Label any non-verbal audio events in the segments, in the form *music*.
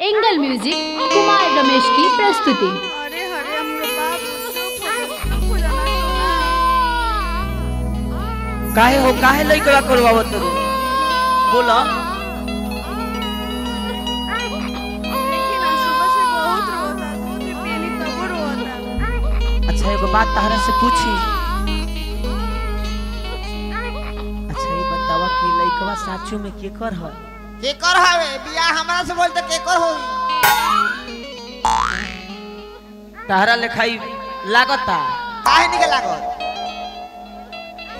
Angle music Kumar Ramesh की प्रस्तुति। जाना काहे हो काहे लइकवा करवावत रू बोला। अच्छा एगो बात तहरा से पूछी। अच्छा ये बतावा कि लइकवा साचू में के कर है केकर हवे? बियाह हमरा से बोल त केकर होई? तहरा लेखाई लागता। काहे निके लागत?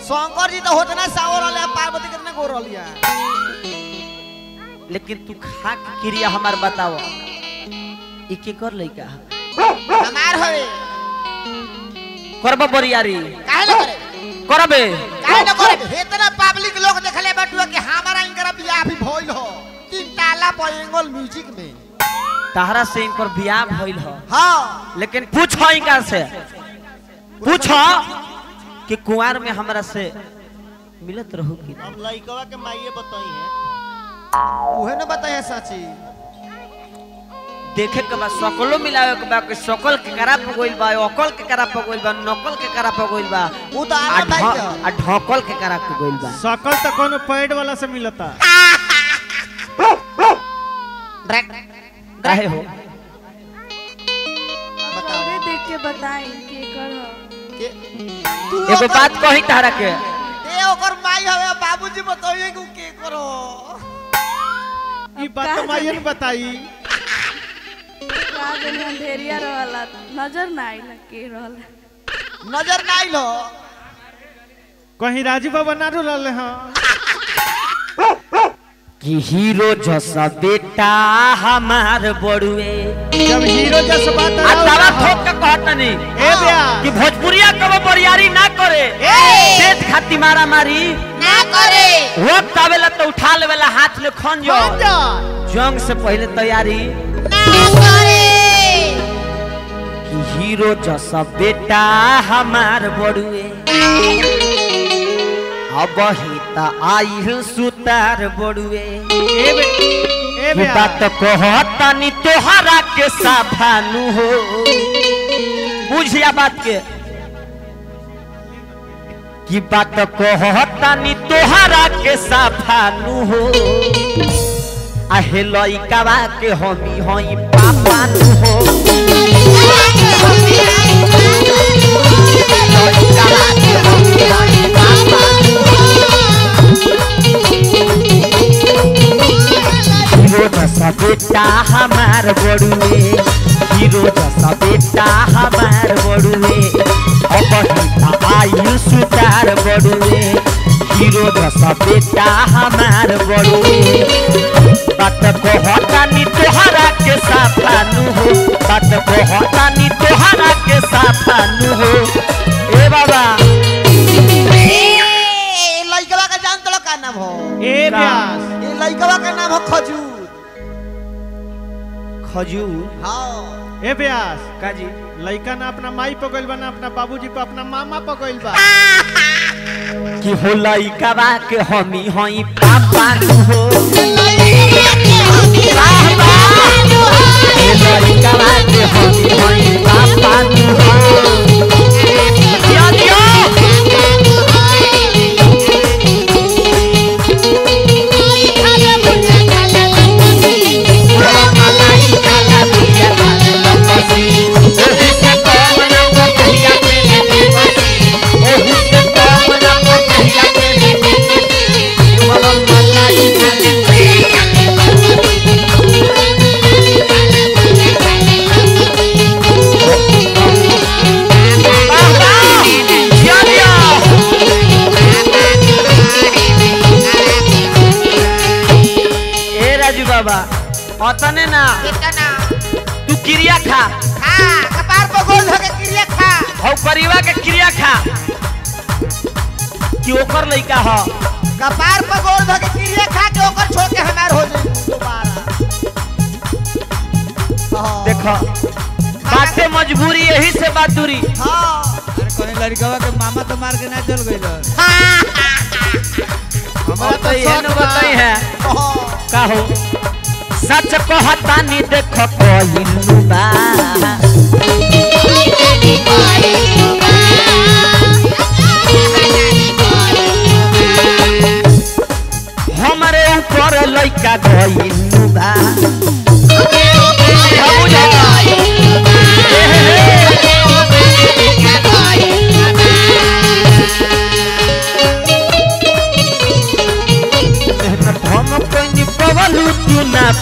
शंकर जी तो होत ना सावर वाले पार्वती कितने गोर रलिया लेकिन तू खा के क्रिया हमार बतावा। ई के कर लइका? हमार हवे। करबा बरियारी। काहे न करे? करबे। काहे न करे? इतना पब्लिक लोग देखले बटुआ कि हमारा इनकर बियाह भी भइल हो। तीन ताला म्यूज़िक में। तहरा से इनकर बियाह भइल ह। हाँ। लेकिन पूछ इनका से। पूछ कि कुंवार में हमरा से मिलत रहू कि ना? हम लइकवा के माइये बताई है। उहे न बताए सची। देखे के बाद सकलो मिलावे के बा कि सकल के करा पे गइल बा अकल के करा पे गइल बा नकल के करा पे गइल बा उ तो आ ढकल के। करा पे गइल बा। सकल तो कोनो पैड वाला से मिलता। काहे हो। बताओ देख के बताई के कर के एगो बात कही तहरा के ए ओकर माई हवे बाबूजी बताइए कि के करो। ई बात तो ने बताई। अंधेरिया रहला नज़र ना आई के रहला नज़र ना आइल कहीं राजू बाबा ना रहले हाँ। कि हीरो जैसा बेटा हमार बड़ुए। जब हीरो जैसा बात आ तारा ठोक के कहत नहीं ए बया कि भोजपुरिया कब बरियारी ना करे देश खाती मारा मारी ना करे। वक्त आवेला तो उठा लेवेला हाथ में खन जो। जंग से पहले तैयारी। ना करे। कि हीरो जैसा बेटा हमार बड़ुए। अब आई सुतार बड़ुए। बात कहतानी तोहरा के साफानु हो। बुझिया बात के? की बात कहतानी तोहरा के साफानु हो। आहे लइकावा के हमी हई पापानु हो। हमार बड़ुए हीरो जैसा बेटा हमार बड़ुए अब हिता आयु सुतार बड़ुए हीरो जैसा बेटा हमार बड़ुए बात कहतानी तोहरा के साफानु हो। बात कहतानी तोहरा के साफानु हो। ए बाबा। ए लइकवा का जान तलो का नाम हो? ए का? ब्यास। ए लइकवा का नाम हो खजूर। हाँ। ए काजी लड़का ना अपना माई पकड़ बना अपना बाबूजी पे अपना मामा पकड़ बा। कि हो लइकावा के हमी हई पापा हो। लड़का बा के हमी हई पापा हो। अतने ना कितना तू क्रिया खा हाँ कपार पर गोल धके क्रिया खा हौ परिवा के क्रिया खा कि ओकर लइका ह कपार पर गोल धके क्रिया खा के ओकर छोड़ के हमार हो जाई दोबारा हाँ देखो बाटे मजबूरी यही से बात दूरी हाँ अरे कहीं लड़कवा के मामा तो मार के ना चल गई *laughs* हमरा तो ये न बताई है हाँ। *laughs* का हो? सच कहतानी देख कहिलू बा।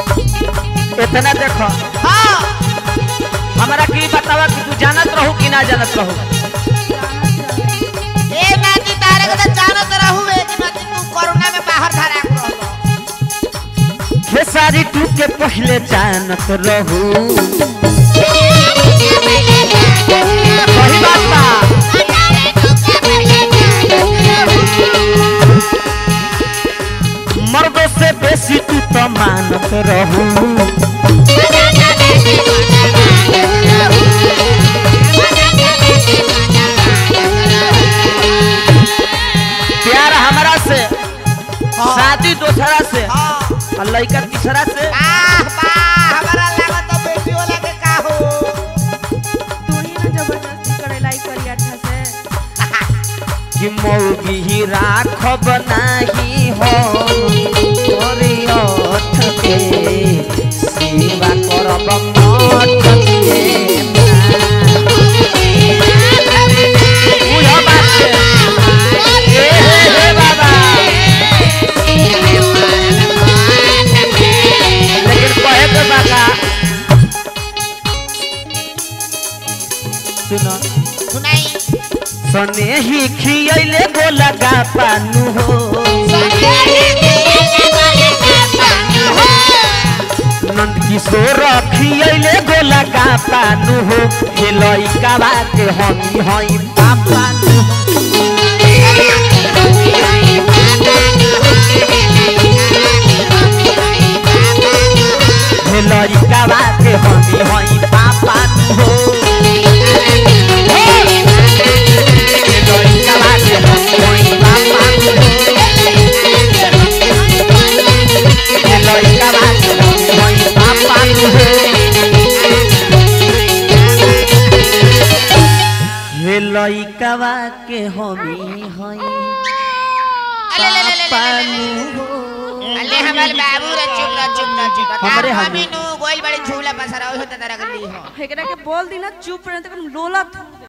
इतना देखो। हाँ। हमरा की बतावा कि तू जानत रहू कि ना जानत रहू? ए नाती तारे के तो जानत रहू ए नाती तू कोरोना में बाहर धरा रहलो खेसारी तू के पहले जानत रहू। मर्दों से बेसी तू तो मानत रहू। प्यार हमरा से शादी दोसरा से हाँ। और लड़का तीसरा से। हमारा कि मौगी राखब नाही हो। सनेही खियैले गोला पानु हो। नंद किशोर खियैले गोला गा पानु हो। हे। लइका के हमी हई पापानु हे। लइका के हमी हई हे लइका के हमी हई। अले हो हमारे बाबू रे चुप रह चुप रह चुप हमरे हमी नु गोइल बड़े झूला पसरा होत होता तरह के ली हो। एकरा के बोल दी ना चुप रहे तो लोला